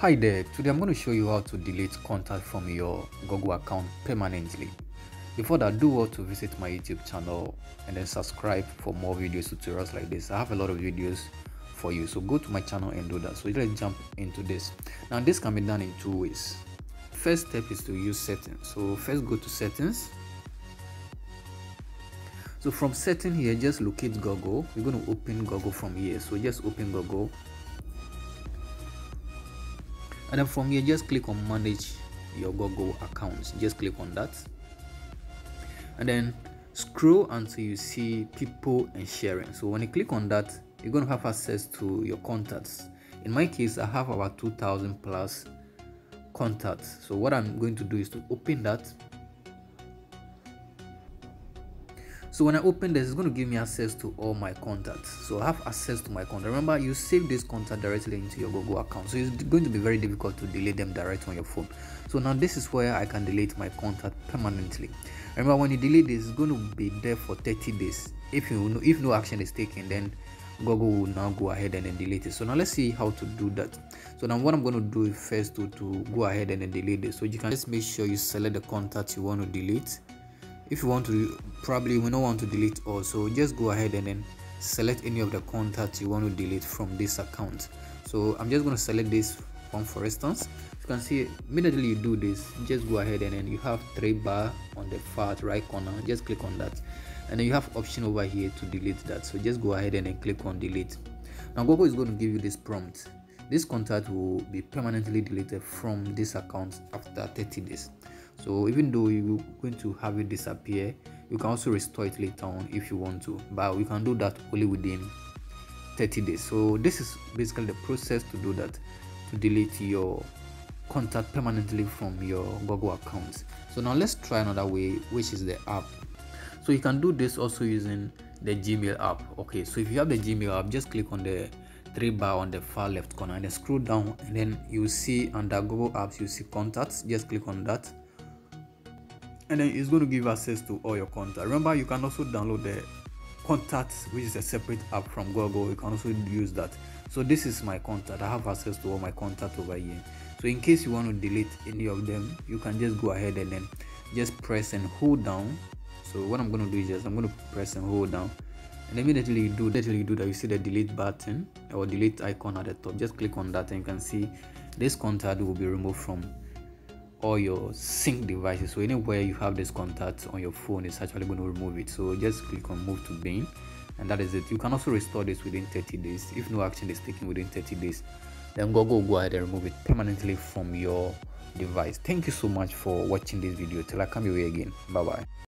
Hi there, today I'm going to show you how to delete contact from your Google account permanently. Before that, do well to visit my YouTube channel and then subscribe for more videos tutorials like this. I have a lot of videos for you, so go to my channel and do that. So let's jump into this. Now this can be done in two ways. First step is to use settings. So first go to settings. So from setting here, just locate Google. We're going to open Google from here. So just open Google and then from here just click on manage your google accounts. Just click on that. And then scroll until you see people and sharing. So when you click on that you're going to have access to your contacts. In my case i have about 2000 plus contacts. So what i'm going to do is to open that so when i open this it's going to give me access to all my contacts. So i have access to my contact. Remember you save this contact directly into your google account. So it's going to be very difficult to delete them directly on your phone. So now this is where i can delete my contact permanently. Remember when you delete this it's going to be there for 30 days. If you know if no action is taken then google will now go ahead and delete it. So now let's see how to do that. So now what i'm going to do first to, to go ahead and delete this. So you can just make sure you select the contact you want to delete if you want to probably we don't want to delete all so just go ahead and then select any of the contacts you want to delete from this account. So i'm just going to select this one for instance. You can see immediately you do this just go ahead and then you have three bar on the far right corner just click on that. And then you have option over here to delete that so just go ahead and then click on delete. Now google is going to give you this prompt. This contact will be permanently deleted from this account after 30 days so even though you're going to have it disappear you can also restore it later on if you want to. But we can do that only within 30 days. So this is basically the process to do that to delete your contact permanently from your google accounts so now let's try another way which is the app. So you can do this also using the gmail app. Okay so if you have the gmail app just click on the three bar on the far left corner and then scroll down and then you see under google apps you see contacts. Just click on that and then it's going to give access to all your contacts remember you can also download the contacts which is a separate app from google. You can also use that. So this is my contact. I have access to all my contacts over here. So in case you want to delete any of them you can just go ahead and then just press and hold down. So what i'm going to do is just i'm going to press and hold down. And immediately you do immediately you do that. You see the delete button or delete icon at the top. Just click on that and you can see this contact will be removed from all your sync devices. So anywhere you have this contact on your phone it's actually going to remove it. So just click on move to bin and that is it. You can also restore this within 30 days. If no action is taken within 30 days then google go ahead and remove it permanently from your device. Thank you so much for watching this video. Till i come your way again. Bye bye